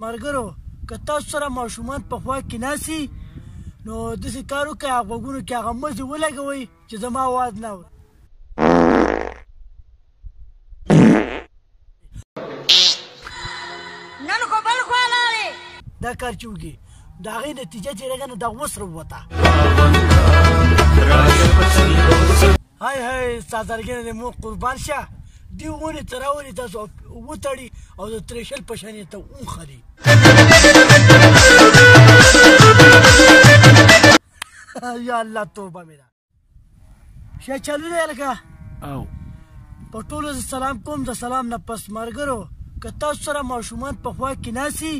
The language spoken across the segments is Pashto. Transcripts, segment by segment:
ملګرو که تاسو سره ماشومان په خوا کې ناسي نو داسې کار وکړئ غوږونو کې هغه مزې ولګوئ چې زما اواز نه اوري نن خو بل خوا لاړې دا کار چې وکړي د هغې نتیجه چې رغنه د غوسره ووته هی هی ستا زرګینه دې مور قربان شه دی ونې ته راولي تاسو وتړي او د ترېشل په شان یې ته وخري یا الله توبه مې ده شه چلو دی لکه او په ټولو زه سلام کوم د سلام نه پس مرګرو که تاسو سره ماشومان په خوا کې ناسي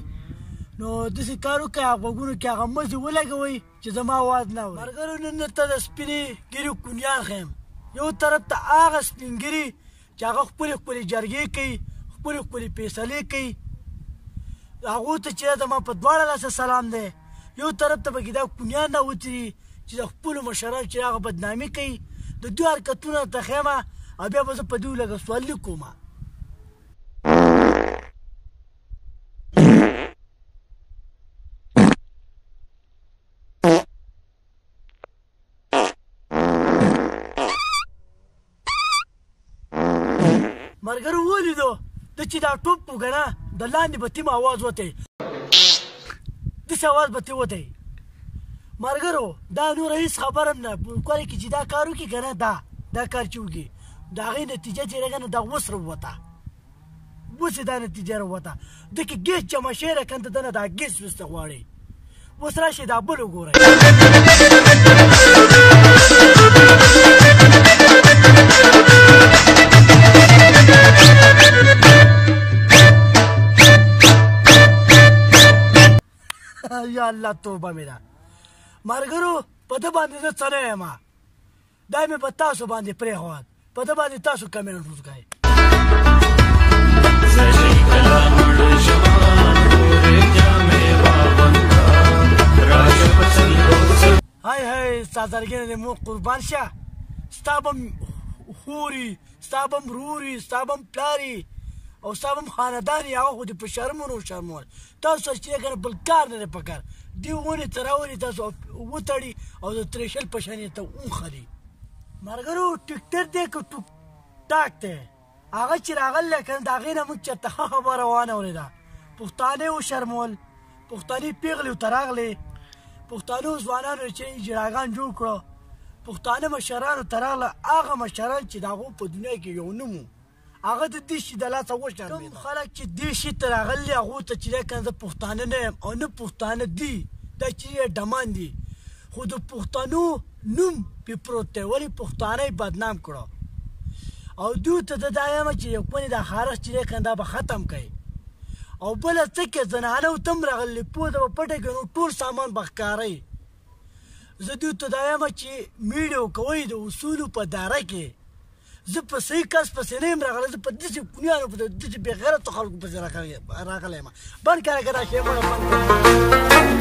نو داسې کار وکړئ غوږونو کې هغه مزې ولګوئ چې زما اواز نه اوري مرګرو نن درته د سپینې ګیرې کونیان ښیم یو طرف ته هغه سپین ګیري چې هغه ښکلې ښکلې جرګې کوي ښکلې ښکلې فیصلې کوي هغو ته چې زما په دواړه لاسه سلام دی یو طرف ته پکې دا کونیان راوتي دي چې د خپلو مشرانو چې هغه بدنامي کوي د دوی حرکتونه ته ښیم او بیا به زه په دوی لږه سوال لیک کوم مرګرو ولیدو د چې دا ټوپ وګڼه د لاندې به تیم اواز وته داسې اواز به تې وته مرګرو دا نور هیڅ خبره نه کولی کې چې دا کار وکړي که نه دا دا کار چې وکړي د هغې نتیجه چې رګنه دا وسره ووته وسې دا نتیجه راوته د کې ګیس جمع شي را کنده دنه دا ګیس وسته غواړي اوس راشي دا بل وګورئ یا الله توبه مې ده ملګرو په ده باندې زه څه نه یم دا مې په تاسو باندې پرېښود په ده باندې تاسو کمنټ وکړئ های های څادرګینه دې مو قربان شه ستا به خوري ستا به هم ورور وي ستا به هم پلار وي او ستا به هم خاندان وي هغه خو دې په شرمونو وشرمول تاسو ته چې کنه بل کار نه دی پکار دې ونې ته راولي تاسو وتړي او د ترېشل په شان یې ته وخلي ملګرو ټکټر دی که ټوک ټاک دی هغه چې راغلی که نه د هغې نه موږ چېرته ښه خبره وانه اورېده پښتانه یې وشرمول پښتني پیغلو ته راغلې پښتنو ځوانانو چې جړاګان جوړ کړو پښتانه مشرانو ته راغله هغه مشران چې د هغو په دنیا کې یو نوم و هغه د دې شي د لاسه وشرمېده کوم خلک چې دې شي ته راغلي هغو ته چې دا کنه زه پښتانه نه یم او نه پښتانه دي دا چې ډمان دي خو د پښتنو نوم په پروت دی ولی پښتانه بدنام کړو او دوی ته د دایم چې یو کونی د خارښ چې کنده به ختم کړي او بل څه کې زنانه او تم راغلي پوه د پټه کې نو ټول سامان بخکاري زه دوی ته دایم چې میډیو کوي د اصول په داره کې زه په صحیح کس پسې نه یم راغلی زه په داسې کونیانو په داسې بېغیرتو خلکو پسې راغلی یم بند کړه که دا شی مړه بند